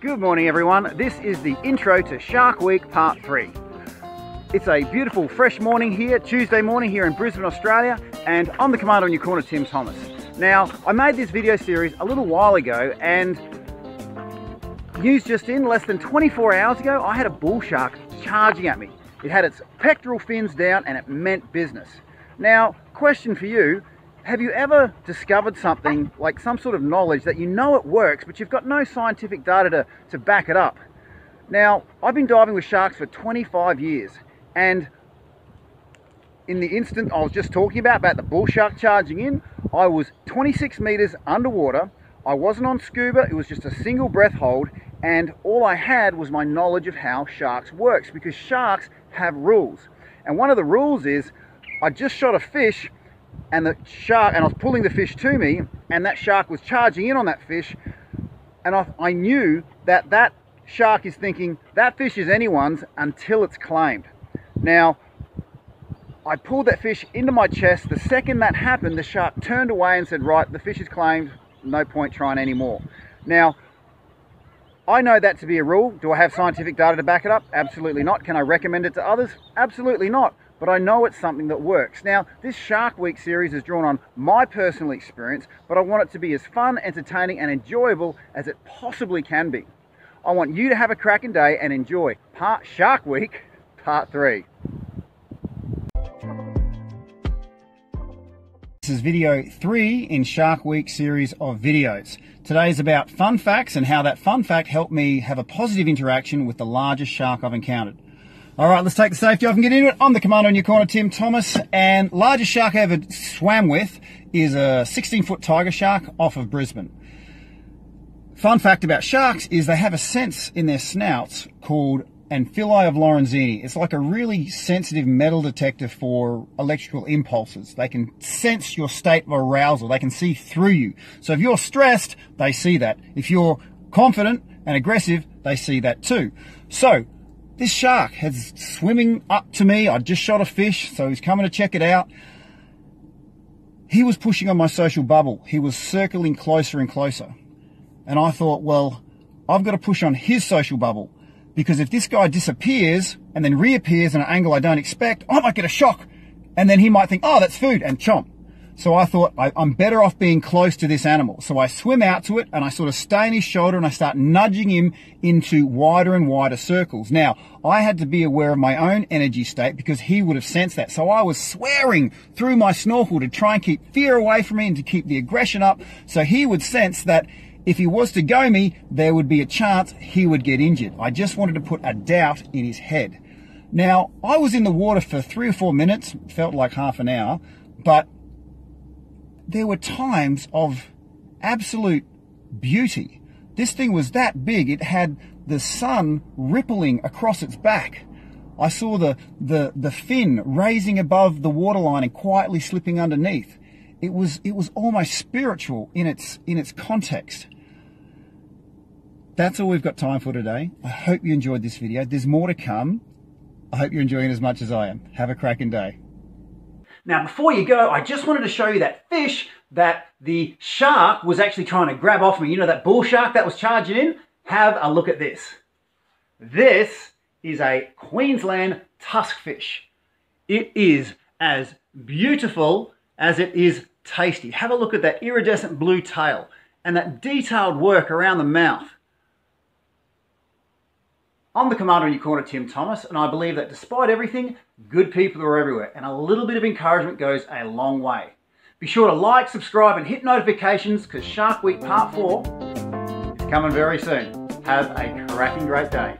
Good morning everyone. This is the intro to Shark Week Part 3. It's a beautiful fresh morning here, Tuesday morning here in Brisbane, Australia, and I'm the Commando on your corner, Tim Thomas. Now, I made this video series a little while ago and news just in, less than 24 hours ago, I had a bull shark charging at me. It had its pectoral fins down and it meant business. Now, question for you, have you ever discovered something like some sort of knowledge that you know it works but you've got no scientific data to, to back it up? Now I've been diving with sharks for 25 years and in the instant I was just talking about about the bull shark charging in I was 26 meters underwater. I wasn't on scuba it was just a single breath hold and all I had was my knowledge of how sharks works because sharks have rules. And one of the rules is I just shot a fish and the shark, and I was pulling the fish to me, and that shark was charging in on that fish, and I, I knew that that shark is thinking, that fish is anyone's until it's claimed. Now, I pulled that fish into my chest. The second that happened, the shark turned away and said, right, the fish is claimed, no point trying anymore. Now, I know that to be a rule. Do I have scientific data to back it up? Absolutely not. Can I recommend it to others? Absolutely not but I know it's something that works. Now, this Shark Week series is drawn on my personal experience, but I want it to be as fun, entertaining, and enjoyable as it possibly can be. I want you to have a cracking day and enjoy part Shark Week, part three. This is video three in Shark Week series of videos. Today is about fun facts and how that fun fact helped me have a positive interaction with the largest shark I've encountered. All right, let's take the safety off and get into it. I'm the Commando in your corner, Tim Thomas, and largest shark I ever swam with is a 16 foot tiger shark off of Brisbane. Fun fact about sharks is they have a sense in their snouts called ampullae of Lorenzini. It's like a really sensitive metal detector for electrical impulses. They can sense your state of arousal. They can see through you. So if you're stressed, they see that. If you're confident and aggressive, they see that too. So this shark has swimming up to me. I just shot a fish, so he's coming to check it out. He was pushing on my social bubble. He was circling closer and closer. And I thought, well, I've got to push on his social bubble because if this guy disappears and then reappears in an angle I don't expect, I might get a shock. And then he might think, oh, that's food and chomp. So I thought I, am better off being close to this animal. So I swim out to it and I sort of stay in his shoulder and I start nudging him into wider and wider circles. Now, I had to be aware of my own energy state because he would have sensed that. So I was swearing through my snorkel to try and keep fear away from me and to keep the aggression up. So he would sense that if he was to go me, there would be a chance he would get injured. I just wanted to put a doubt in his head. Now, I was in the water for three or four minutes, felt like half an hour, but there were times of absolute beauty. This thing was that big, it had the sun rippling across its back. I saw the, the, the fin raising above the waterline and quietly slipping underneath. It was, it was almost spiritual in its, in its context. That's all we've got time for today. I hope you enjoyed this video. There's more to come. I hope you're enjoying as much as I am. Have a cracking day. Now, before you go, I just wanted to show you that fish that the shark was actually trying to grab off me. You know that bull shark that was charging in? Have a look at this. This is a Queensland tuskfish. It is as beautiful as it is tasty. Have a look at that iridescent blue tail and that detailed work around the mouth. I'm the Commando in your corner, Tim Thomas, and I believe that despite everything, good people are everywhere, and a little bit of encouragement goes a long way. Be sure to like, subscribe, and hit notifications because Shark Week Part 4 is coming very soon. Have a cracking great day.